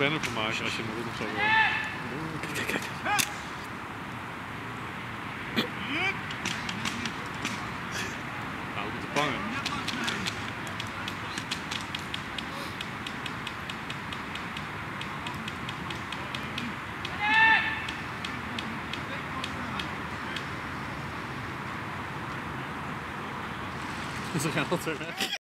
banner van maken als je hem nog zou willen. Kijk, kijk, kijk. Nou, om te vangen. Ze gaan altijd weg.